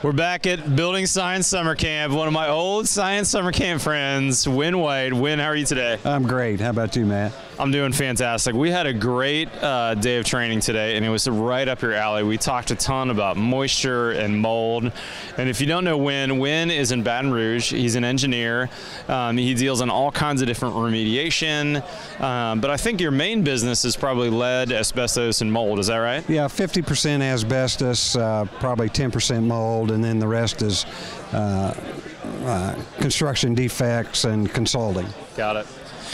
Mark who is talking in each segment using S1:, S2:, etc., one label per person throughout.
S1: We're back at Building Science Summer Camp. One of my old Science Summer Camp friends, Wynn White. Wynn, how are you today?
S2: I'm great. How about you, Matt?
S1: I'm doing fantastic. We had a great uh, day of training today, and it was right up your alley. We talked a ton about moisture and mold. And if you don't know Wynn, Wynn is in Baton Rouge. He's an engineer. Um, he deals in all kinds of different remediation. Um, but I think your main business is probably lead, asbestos, and mold. Is that right?
S2: Yeah, 50% asbestos, uh, probably 10% mold, and then the rest is uh, uh, construction defects and consulting.
S1: Got it.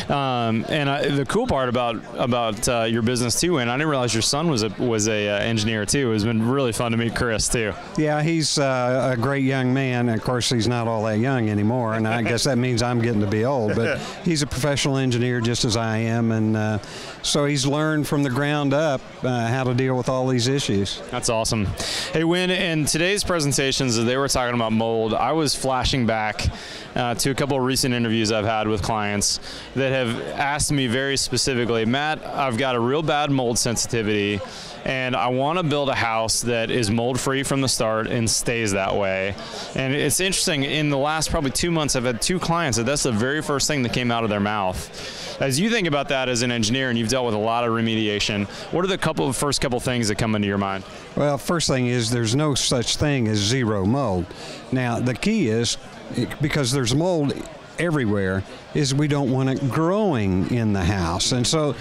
S1: Um, and I, the cool part about about uh, your business too, and I didn't realize your son was a was a uh, engineer too. It's been really fun to meet Chris too.
S2: Yeah, he's uh, a great young man. Of course, he's not all that young anymore, and I guess that means I'm getting to be old. But he's a professional engineer just as I am, and uh, so he's learned from the ground up uh, how to deal with all these issues.
S1: That's awesome. Hey, Wynn, in today's presentations, they were talking about mold. I was flashing back uh, to a couple of recent interviews I've had with clients that have asked me very specifically, Matt, I've got a real bad mold sensitivity and I want to build a house that is mold free from the start and stays that way. And it's interesting, in the last probably two months, I've had two clients that that's the very first thing that came out of their mouth. As you think about that as an engineer and you've dealt with a lot of remediation, what are the couple of first couple things that come into your mind?
S2: Well, first thing is there's no such thing as zero mold. Now, the key is because there's mold everywhere is we don't want it growing in the house. And so, uh,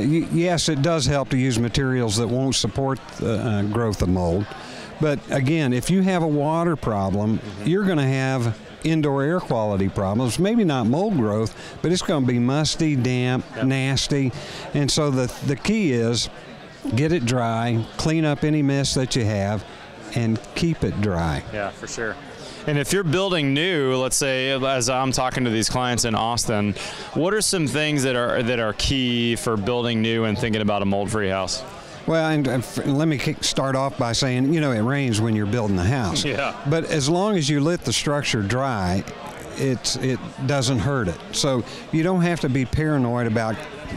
S2: y- yes, it does help to use materials that won't support the uh, growth of mold. But again, if you have a water problem, you're going to have indoor air quality problems. Maybe not mold growth, but it's going to be musty, damp, nasty. And so the, the key is get it dry, clean up any mess that you have, and keep it dry.
S1: Yeah, for sure. And if you're building new, let's say as I'm talking to these clients in Austin, what are some things that are that are key for building new and thinking about a mold-free house?
S2: Well, and, f- let me kick, start off by saying, you know, it rains when you're building the house.
S1: Yeah.
S2: But as long as you let the structure dry, it's it doesn't hurt it. So you don't have to be paranoid about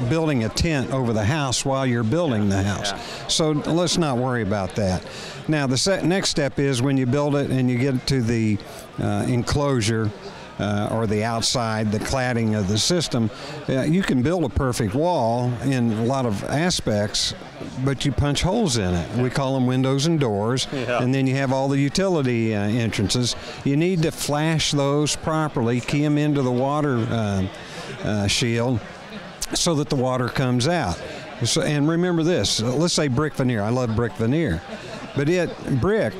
S2: building a tent over the house while you're building the house.
S1: Yeah.
S2: So let's not worry about that. Now the next step is when you build it and you get to the uh, enclosure. Uh, or the outside, the cladding of the system, uh, you can build a perfect wall in a lot of aspects, but you punch holes in it. We call them windows and doors,
S1: Yeah.
S2: and then you have all the utility uh, entrances. You need to flash those properly, key them into the water uh, uh, shield so that the water comes out. So, and remember this let's say brick veneer. I love brick veneer. But it, brick,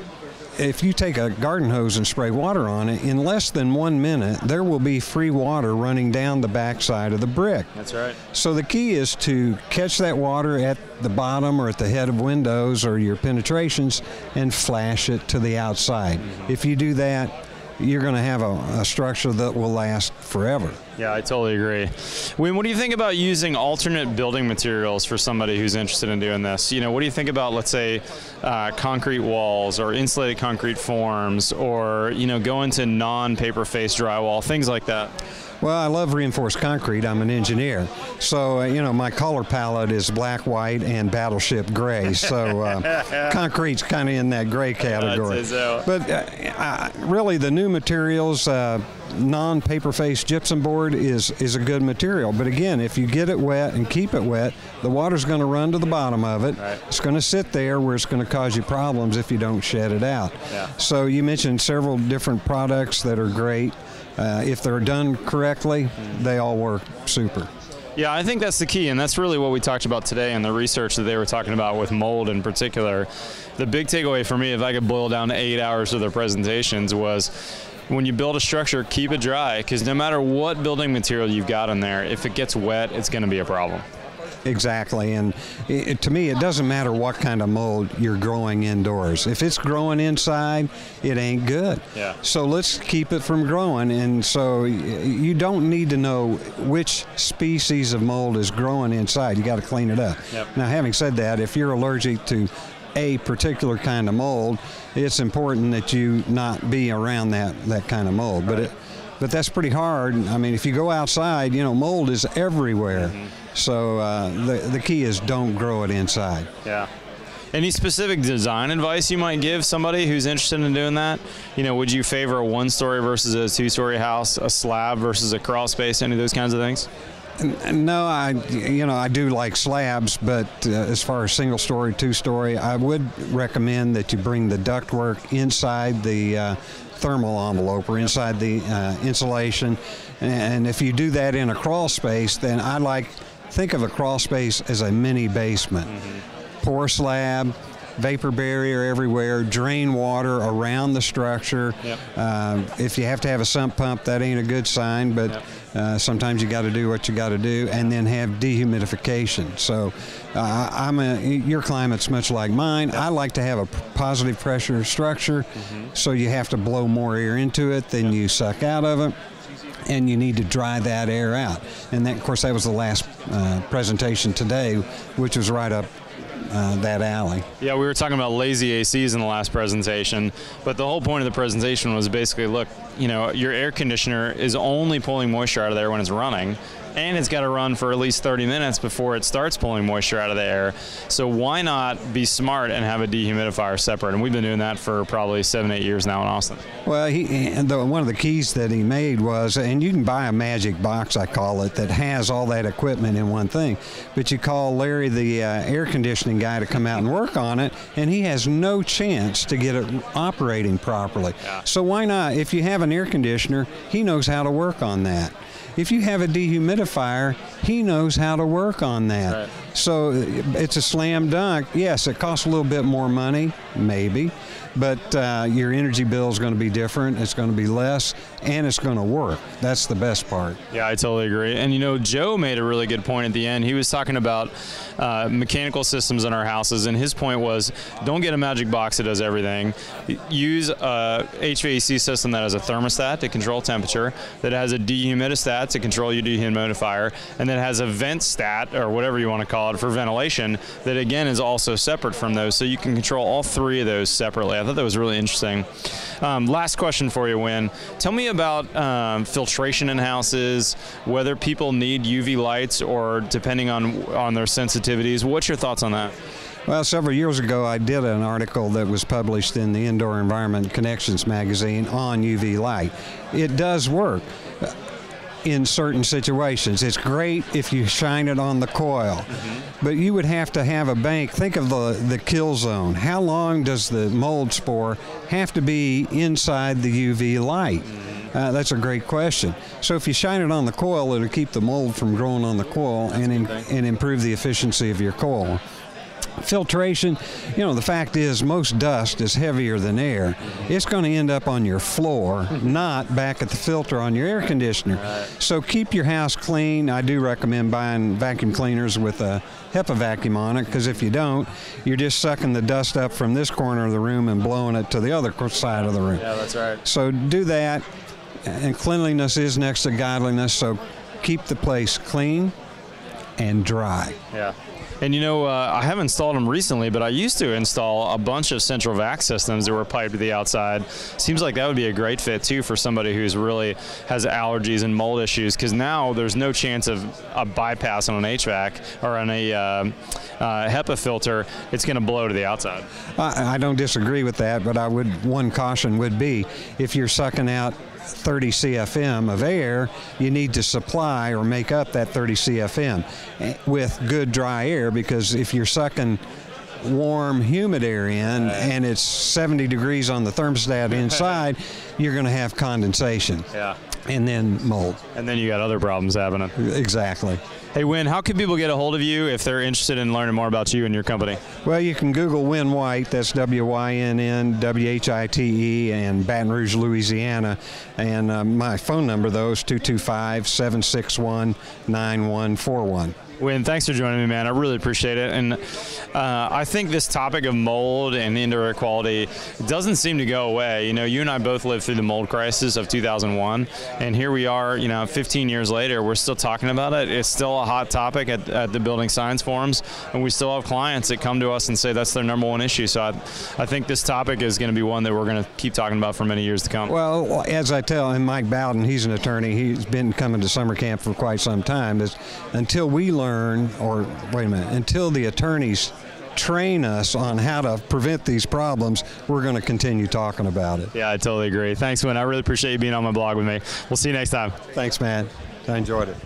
S2: if you take a garden hose and spray water on it, in less than one minute, there will be free water running down the backside of the brick.
S1: That's right.
S2: So the key is to catch that water at the bottom or at the head of windows or your penetrations and flash it to the outside. If you do that, you're going to have a, a structure that will last forever.
S1: Yeah, I totally agree. Wayne, what do you think about using alternate building materials for somebody who's interested in doing this? You know, what do you think about, let's say, uh, concrete walls or insulated concrete forms, or you know, going to non-paper face drywall, things like that?
S2: Well, I love reinforced concrete. I'm an engineer. So, uh, you know, my color palette is black, white, and battleship gray. So, uh, concrete's kind of in that gray category.
S1: so.
S2: But uh, uh, really, the new materials, uh, non paper face gypsum board is, is a good material. But again, if you get it wet and keep it wet, the water's going to run to the bottom of it.
S1: Right.
S2: It's going to sit there where it's going to cause you problems if you don't shed it out.
S1: Yeah.
S2: So, you mentioned several different products that are great. Uh, if they're done correctly, they all work super.
S1: Yeah, I think that's the key, and that's really what we talked about today and the research that they were talking about with mold in particular. The big takeaway for me, if I could boil down to eight hours of their presentations, was when you build a structure, keep it dry, because no matter what building material you've got in there, if it gets wet, it's going to be a problem.
S2: Exactly, and it, to me, it doesn't matter what kind of mold you're growing indoors. If it's growing inside, it ain't good.
S1: Yeah.
S2: So let's keep it from growing, and so you don't need to know which species of mold is growing inside. You got to clean it up.
S1: Yep.
S2: Now, having said that, if you're allergic to a particular kind of mold, it's important that you not be around that that kind of mold. But it, but that's pretty hard. I mean, if you go outside, you know, mold is everywhere. So uh, the the key is don't grow it inside.
S1: Yeah. Any specific design advice you might give somebody who's interested in doing that? You know, would you favor a one-story versus a two-story house, a slab versus a crawl space, any of those kinds of things?
S2: No, I you know I do like slabs, but uh, as far as single story, two story, I would recommend that you bring the ductwork inside the uh, thermal envelope or inside the uh, insulation, and if you do that in a crawl space, then I like think of a crawl space as a mini basement. Mm-hmm. Pour slab, vapor barrier everywhere, drain water around the structure. Yep. Uh, if you have to have a sump pump, that ain't a good sign, but yep. Uh, sometimes you got to do what you got to do, and then have dehumidification. So, uh, I'm a your climate's much like mine. I like to have a positive pressure structure, mm-hmm. so you have to blow more air into it than you suck out of it and you need to dry that air out. And that, of course, that was the last uh, presentation today, which was right up uh, that alley.
S1: Yeah, we were talking about lazy ACs in the last presentation, but the whole point of the presentation was basically, look, you know, your air conditioner is only pulling moisture out of there when it's running, and it's got to run for at least 30 minutes before it starts pulling moisture out of the air. So why not be smart and have a dehumidifier separate? And we've been doing that for probably seven, eight years now in Austin.
S2: Well, he the, one of the keys that he made was, and you can buy a magic box, I call it, that has all that equipment in one thing. But you call Larry, the uh, air conditioning guy, to come out and work on it, and he has no chance to get it operating properly. Yeah. So why not? If you have an air conditioner, he knows how to work on that. If you have a dehumidifier, he knows how to work on that. Right. So it's a slam dunk. Yes, it costs a little bit more money, maybe, but uh, your energy bill is going to be different. It's going to be less, and it's going to work. That's the best part.
S1: Yeah, I totally agree. And you know, Joe made a really good point at the end. He was talking about uh, mechanical systems in our houses, and his point was don't get a magic box that does everything. Use a HVAC system that has a thermostat to control temperature, that has a dehumidistat to control your dehumidifier, and that has a vent stat or whatever you want to call it for ventilation that again is also separate from those, so you can control all three of those separately. I thought that was really interesting. Um, last question for you, Wynn. Tell me about um, filtration in houses, whether people need UV lights or depending on on their sensitivities. What's your thoughts on that?
S2: Well, several years ago, I did an article that was published in the Indoor Environment Connections magazine on UV light. It does work in certain situations. It's great if you shine it on the coil, mm-hmm. but you would have to have a bank. Think of the, the kill zone. How long does the mold spore have to be inside the UV light? Mm-hmm. Uh, that's a great question. So if you shine it on the coil, it'll keep the mold from growing on the coil and, in, and improve the efficiency of your coil filtration, you know, the fact is most dust is heavier than air. It's going to end up on your floor, not back at the filter on your air conditioner. So keep your house clean. I do recommend buying vacuum cleaners with a HEPA vacuum on it because if you don't, you're just sucking the dust up from this corner of the room and blowing it to the other side of the room.
S1: Yeah, that's right.
S2: So do that. And cleanliness is next to godliness, so keep the place clean and dry.
S1: Yeah. And you know, uh, I haven't installed them recently, but I used to install a bunch of central vac systems that were piped to the outside. Seems like that would be a great fit too for somebody who's really has allergies and mold issues, because now there's no chance of a bypass on an HVAC or on a uh, uh, HEPA filter. It's going to blow to the outside.
S2: I, I don't disagree with that, but I would one caution would be if you're sucking out 30 CFM of air, you need to supply or make up that 30 CFM eh, with good dry air because if you're sucking warm, humid air in and it's 70 degrees on the thermostat inside, you're going to have condensation.
S1: Yeah.
S2: And then mold.
S1: And then you got other problems happening.
S2: Exactly.
S1: Hey, Wynn, how can people get a hold of you if they're interested in learning more about you and your company?
S2: Well, you can Google Wynn White. That's W Y N N W H I T E in Baton Rouge, Louisiana. And uh, my phone number, though, is 225 761 9141.
S1: Wynn, thanks for joining me, man. I really appreciate it. And uh, I think this topic of mold and indoor air quality doesn't seem to go away. You know, you and I both lived through the mold crisis of 2001, and here we are, you know, 15 years later, we're still talking about it. It's still a hot topic at, at the building science forums, and we still have clients that come to us and say that's their number one issue. So I, I think this topic is going to be one that we're going to keep talking about for many years to come.
S2: Well, as I tell him, Mike Bowden, he's an attorney. He's been coming to summer camp for quite some time. Is until we learn learn, or wait a minute, until the attorneys train us on how to prevent these problems, we're going to continue talking about it.
S1: Yeah, I totally agree. Thanks, Wynn. I really appreciate you being on my blog with me. We'll see you next time.
S2: Thanks, man. I enjoyed it.